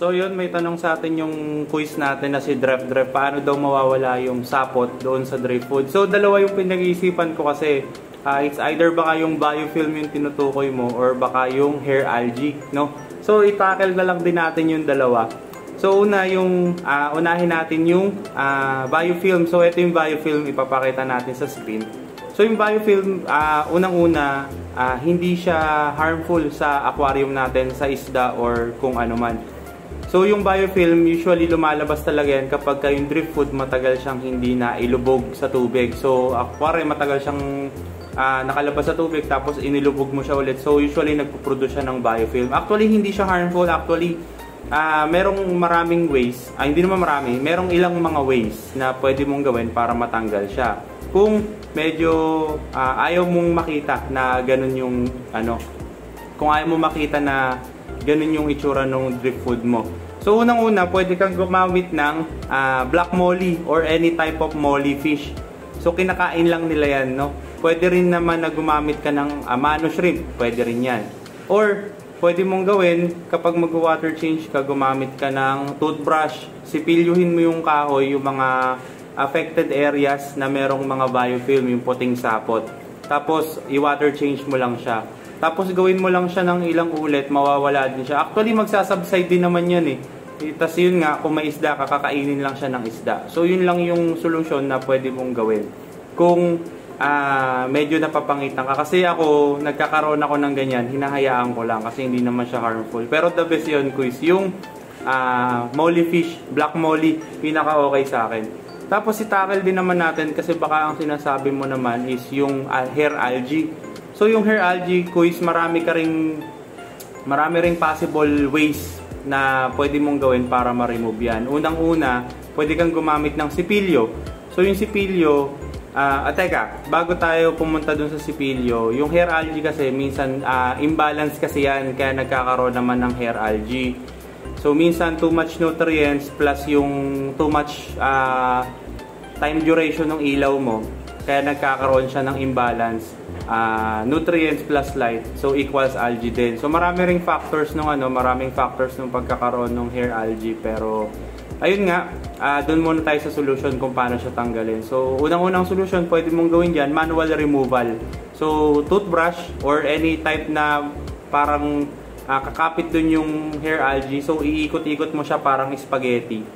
So yun, may tanong sa atin yung quiz natin na si Drep Drep. Paano daw mawawala yung sapot doon sa dry food? So dalawa yung pinag-iisipan ko kasi uh, it's either baka yung biofilm yung tinutukoy mo or baka yung hair algae, no? So itackle na lang din natin yung dalawa. So una yung uh, unahin natin yung uh, biofilm. So ito yung biofilm ipapakita natin sa screen. So yung biofilm uh, unang-una uh, hindi siya harmful sa aquarium natin sa isda or kung ano man. So yung biofilm usually lumalabas talaga yan kapag yung drift food matagal siyang hindi na ilubog sa tubig. So aquarium matagal siyang uh, nakalabas sa tubig tapos inilubog mo siya ulit. So usually nagpo-produce siya ng biofilm. Actually hindi siya harmful. Actually uh, merong maraming ways, ah, hindi naman marami, merong ilang mga ways na pwede mong gawin para matanggal siya. Kung medyo uh, ayaw mong makita na ganun yung ano, kung ayaw mo makita na ganun yung itsura ng drift food mo. So unang-una, pwede kang gumamit ng uh, black molly or any type of molly fish. So kinakain lang nila yan, no? Pwede rin naman na gumamit ka ng amano shrimp, pwede rin yan. Or pwede mong gawin kapag mag-water change ka, gumamit ka ng toothbrush. Sipilyuhin mo yung kahoy, yung mga affected areas na merong mga biofilm, yung puting sapot. Tapos, i-water change mo lang siya. Tapos gawin mo lang siya ng ilang ulit, mawawala din siya. Actually, magsasubside din naman yan eh. eh Tapos yun nga, kung may isda, kakakainin lang siya ng isda. So yun lang yung solusyon na pwede mong gawin. Kung uh, medyo napapangitan ka. Kasi ako, nagkakaroon ako ng ganyan, hinahayaan ko lang kasi hindi naman siya harmful. Pero the best yun, quiz, yung uh, molly fish, black molly, pinaka okay sa akin. Tapos si tackle din naman natin kasi baka ang sinasabi mo naman is yung uh, hair algae. So yung hair algae quiz, marami ka ring marami ring possible ways na pwede mong gawin para ma-remove yan. Unang-una, pwede kang gumamit ng sipilyo. So yung sipilyo, uh, ah, teka, bago tayo pumunta dun sa sipilyo, yung hair algae kasi minsan uh, imbalance kasi yan kaya nagkakaroon naman ng hair algae. So minsan too much nutrients plus yung too much uh, time duration ng ilaw mo kaya nagkakaroon siya ng imbalance. Uh, nutrients plus light so equals algae din. So marami ring factors nung ano maraming factors ng pagkakaroon ng hair algae pero ayun nga uh, doon muna tayo sa solution kung paano siya tanggalin. So unang-unang solution pwede mong gawin diyan manual removal. So toothbrush or any type na parang uh, kakapit dun yung hair algae so iikot-ikot mo siya parang spaghetti.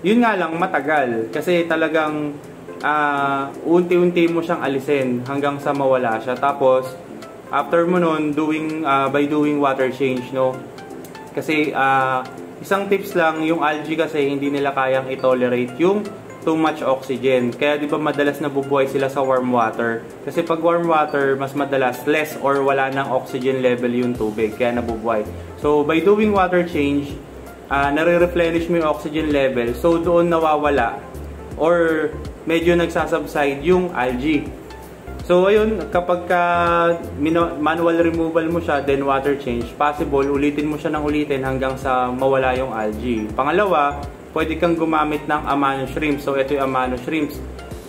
Yun nga lang matagal. Kasi talagang uh, unti-unti mo siyang alisin hanggang sa mawala siya. Tapos, after mo nun, doing, uh, by doing water change, no? Kasi, uh, isang tips lang, yung algae kasi hindi nila kayang i-tolerate yung too much oxygen. Kaya di ba madalas nabubuhay sila sa warm water? Kasi pag warm water, mas madalas less or wala ng oxygen level yung tubig. Kaya nabubuhay. So, by doing water change, uh, nare-replenish mo yung oxygen level. So, doon nawawala or medyo nagsasubside yung algae. So ayun, kapag ka manual removal mo siya, then water change, possible ulitin mo siya ng ulitin hanggang sa mawala yung algae. Pangalawa, pwede kang gumamit ng amano shrimp. So ito yung amano shrimps.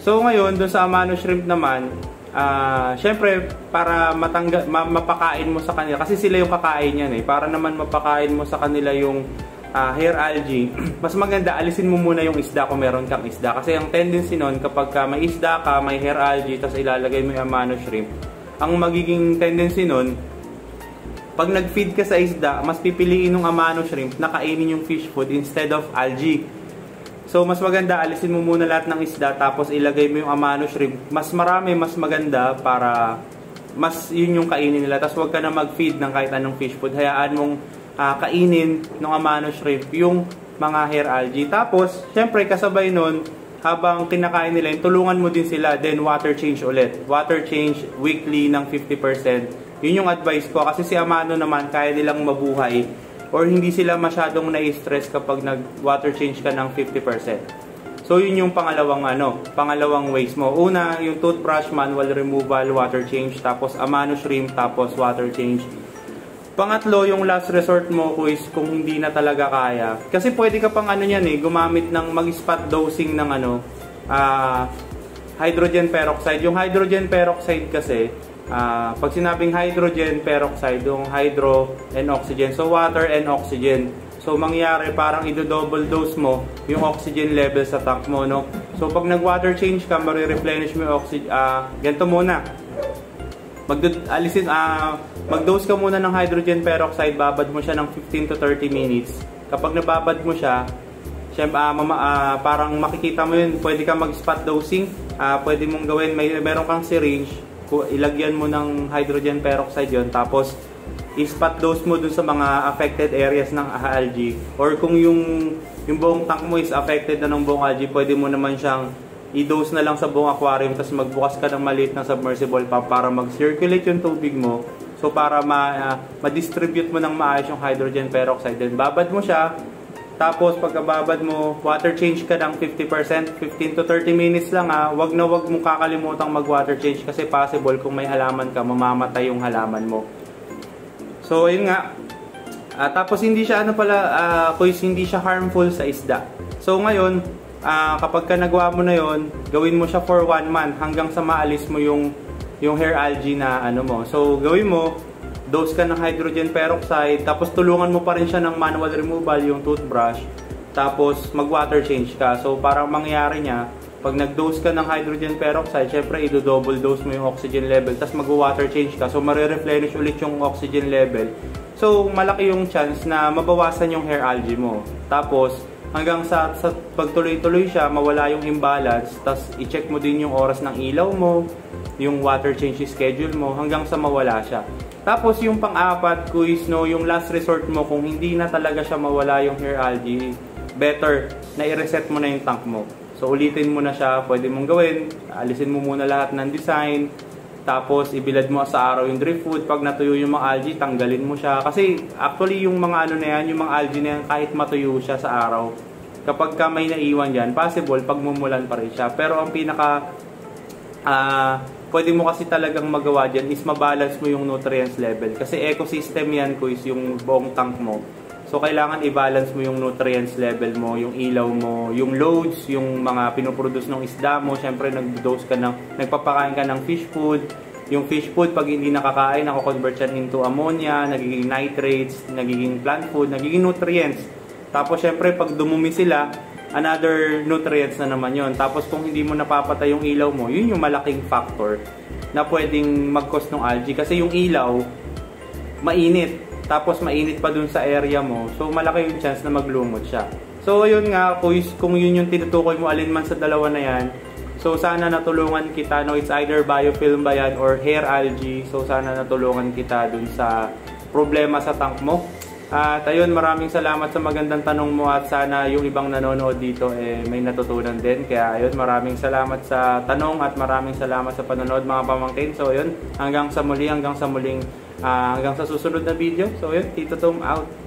So ngayon, doon sa amano shrimp naman, uh, syempre para matangga, ma mapakain mo sa kanila kasi sila yung kakain yan eh. Para naman mapakain mo sa kanila yung uh, hair algae, mas maganda alisin mo muna yung isda kung meron kang isda. Kasi ang tendency nun, kapag ka may isda ka, may hair algae, tapos ilalagay mo yung amano shrimp, ang magiging tendency nun, pag nag-feed ka sa isda, mas pipiliin ng amano shrimp na kainin yung fish food instead of algae. So, mas maganda, alisin mo muna lahat ng isda, tapos ilagay mo yung amano shrimp. Mas marami, mas maganda para mas yun yung kainin nila. Tapos huwag ka na mag-feed ng kahit anong fish food. Hayaan mong uh, kainin ng amano shrimp yung mga hair algae. Tapos, syempre kasabay nun, habang kinakain nila tulungan mo din sila, then water change ulit. Water change weekly ng 50%. Yun yung advice ko. Kasi si Amano naman, kaya nilang mabuhay or hindi sila masyadong na-stress kapag nag-water change ka ng 50%. So, yun yung pangalawang ano, pangalawang ways mo. Una, yung toothbrush, manual removal, water change, tapos amano shrimp, tapos water change. Pangatlo, yung last resort mo ko is kung hindi na talaga kaya. Kasi pwede ka pang ano yan eh, gumamit ng mag-spot dosing ng ano, uh, hydrogen peroxide. Yung hydrogen peroxide kasi, uh, pag sinabing hydrogen peroxide, yung hydro and oxygen. So water and oxygen. So mangyayari parang i-double dose mo yung oxygen level sa tank mo, no? So pag nag-water change ka, mare-replenish mo yung oxygen, ah, ganito muna. Mag alisin, ah, mag-dose ka muna ng hydrogen peroxide, babad mo siya ng 15 to 30 minutes. Kapag nababad mo siya, Siyempre, uh, mama, uh, parang makikita mo yun, pwede ka mag-spot dosing. Uh, pwede mong gawin, may meron kang syringe, ilagyan mo ng hydrogen peroxide yon tapos i-spot dose mo dun sa mga affected areas ng algae. Or kung yung, yung buong tank mo is affected na ng buong algae, pwede mo naman siyang i-dose na lang sa buong aquarium tapos magbukas ka ng maliit na submersible pump para mag-circulate yung tubig mo. So para ma, uh, ma-distribute mo ng maayos yung hydrogen peroxide. Then babad mo siya, tapos pagkababad mo, water change ka ng 50%, 15 to 30 minutes lang ha. Wag na wag mong kakalimutang mag-water change kasi possible kung may halaman ka, mamamatay yung halaman mo. So, yun nga. Uh, tapos hindi siya ano pala, uh, kuis hindi siya harmful sa isda. So ngayon, uh, kapag ka nagawa mo na yon, gawin mo siya for one month hanggang sa maalis mo yung yung hair algae na ano mo. So gawin mo dose ka ng hydrogen peroxide, tapos tulungan mo pa rin siya ng manual removal, yung toothbrush, tapos mag-water change ka. So, para mangyari niya, pag nag-dose ka ng hydrogen peroxide, syempre, i-double dose mo yung oxygen level, tapos mag-water change ka. So, marireplenish ulit yung oxygen level. So, malaki yung chance na mabawasan yung hair algae mo. Tapos, hanggang sa, sa pagtuloy-tuloy siya, mawala yung imbalance, tapos i-check mo din yung oras ng ilaw mo, yung water change schedule mo, hanggang sa mawala siya. Tapos yung pang-apat is no, yung last resort mo kung hindi na talaga siya mawala yung hair algae, better na i-reset mo na yung tank mo. So ulitin mo na siya, pwede mong gawin, alisin mo muna lahat ng design, tapos ibilad mo sa araw yung drift food, pag natuyo yung mga algae, tanggalin mo siya. Kasi actually yung mga ano na yan, yung mga algae na yan, kahit matuyo siya sa araw, kapag ka may naiwan yan, possible pagmumulan pa rin siya. Pero ang pinaka uh, pwede mo kasi talagang magawa dyan is mabalance mo yung nutrients level. Kasi ecosystem yan ko is yung buong tank mo. So, kailangan i-balance mo yung nutrients level mo, yung ilaw mo, yung loads, yung mga pinoproduce ng isda mo. Siyempre, nag-dose ka ng, nagpapakain ka ng fish food. Yung fish food, pag hindi nakakain, nako-convert yan into ammonia, nagiging nitrates, nagiging plant food, nagiging nutrients. Tapos, siyempre, pag dumumi sila, another nutrients na naman yon. Tapos kung hindi mo napapatay yung ilaw mo, yun yung malaking factor na pwedeng mag-cause ng algae. Kasi yung ilaw, mainit. Tapos mainit pa dun sa area mo. So malaki yung chance na maglumot siya. So yun nga, kung yun yung tinutukoy mo alin man sa dalawa na yan, So sana natulungan kita, no, it's either biofilm ba yan or hair algae. So sana natulungan kita dun sa problema sa tank mo. At ayun, maraming salamat sa magandang tanong mo at sana yung ibang nanonood dito eh, may natutunan din. Kaya ayun, maraming salamat sa tanong at maraming salamat sa panonood mga pamangkin. So ayun, hanggang sa muli, hanggang sa muling, uh, hanggang sa susunod na video. So ayun, Tito Tom out.